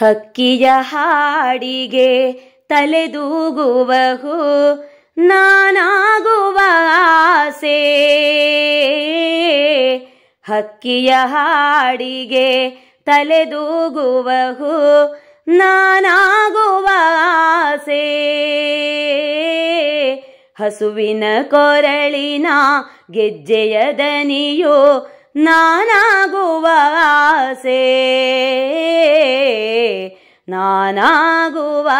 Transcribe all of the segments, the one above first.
ಹಕ್ಕಿಯ ಹಾಡಿಗೆ ತಲೆದೂಗುವಹು ನಾನಾಗುವ ಆಸೆ. ಹಕ್ಕಿಯ ಹಾಡಿಗೆ ತಲೆದೂಗುವಹು ನಾನಾಗುವ ಆಸೆ. ಹಸುವಿನ ಕೊರಳಿನ ಗೆಜ್ಜೆಯ ದನಿಯು ನಾನಾಗುವ ಆಸೆ. ನಾನಾಗುವ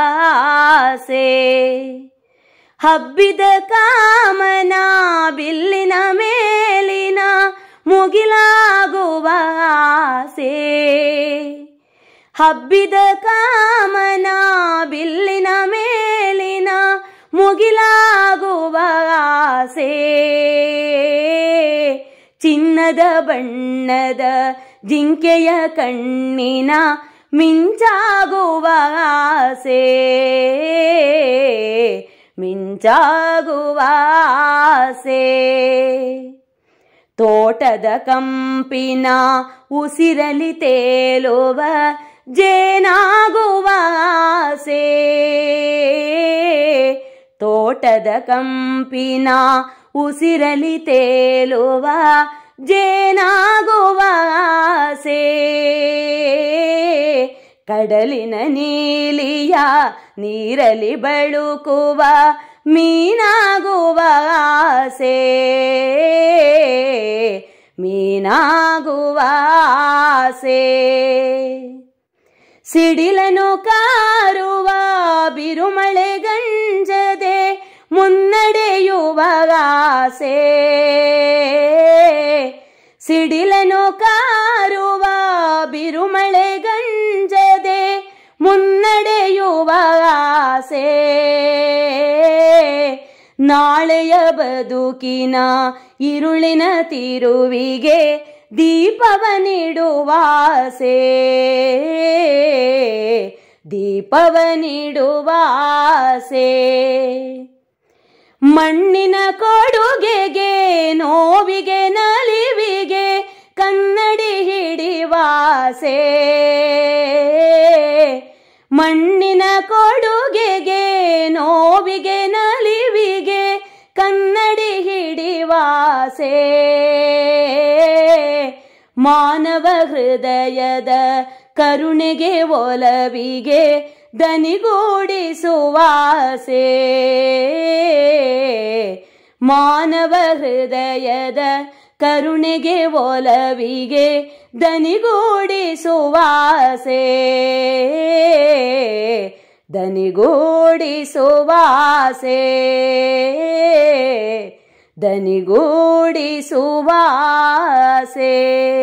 ಆಸೆ. ಹಬ್ಬಿದ ಕಾಮನ ಬಿಲ್ಲಿನ ಮೇಲಿನ ಮುಗಿಲಾಗುವ ಆಸೆ. ಹಬ್ಬಿದ ಕಾಮನ ಬಿಲ್ಲಿನ ಮೇಲಿನ ಮುಗಿಲಾಗುವ ಆಸೆ. ಚಿನ್ನದ ಬಣ್ಣದ ಜಿಂಕೆಯ ಕಣ್ಣಿನ ಮಿಂಚಾಗುವ ಆಸೆ. ಮಿಂಚಾಗುವ ಆಸೆ. ತೋಟದ ಕಂಪಿನ ಉಸಿರಲಿ ತೇಲುವ ಜೇನಾಗುವ ಆಸೆ. ತೋಟದ ಕಂಪಿನ ಉಸಿರಲಿ ತೇಲುವ ಜೇನಾಗುವ ಆಸೆ. ಕಡಲಿನ ನೀಲಿಯ ನೀರಲಿ ಬಳುಕುವ ಮೀನಾಗುವ ಆಸೆ. ಮೀನಾಗುವ ಆಸೆ. ಸಿಡಿಲನು ಕಾರುವ ಬಿರುಮಳೆ ಆಸೆ. ಸಿಡಿಲನು ಕಾರುವ ಬಿರುಮಳೆ ಗಂಜದೆ ಮುನ್ನಡೆಯುವ ಆಸೆ. ನಾಳೆಯ ಬದುಕಿನ ಇರುಳಿನ ತಿರುವಿಗೆ ದೀಪವ ನೀಡುವ ಆಸೆ. ದೀಪವ ನೀಡುವ ಆಸೆ. ಮಣ್ಣಿನ ಕೊಡುಗೆಗೆ, ನೋವಿಗೆ, ನಲಿವಿಗೆ ಕನ್ನಡಿ ಹಿಡಿವಾಸೆ ಮಣ್ಣಿನ ಕೊಡುಗೆಗೆ, ನೋವಿಗೆ, ನಲಿವಿಗೆ ಕನ್ನಡಿ ಹಿಡಿವಾಸೆ ಮಾನವ ಹೃದಯದ ಕರುಣೆಗೆ, ಒಲವಿಗೆ ದನಿಗೂಡಿಸುವಾಸೆ ಮಾನವ ಹೃದಯದ ಕರುಣೆಗೆ ಒಲವಿಗೆ ದನಿಗೂಡಿಸುವಾಸೆ. ದನಿಗೂಡಿಸುವಾಸೆ. ದನಿಗೂಡಿಸುವಾಸೆ.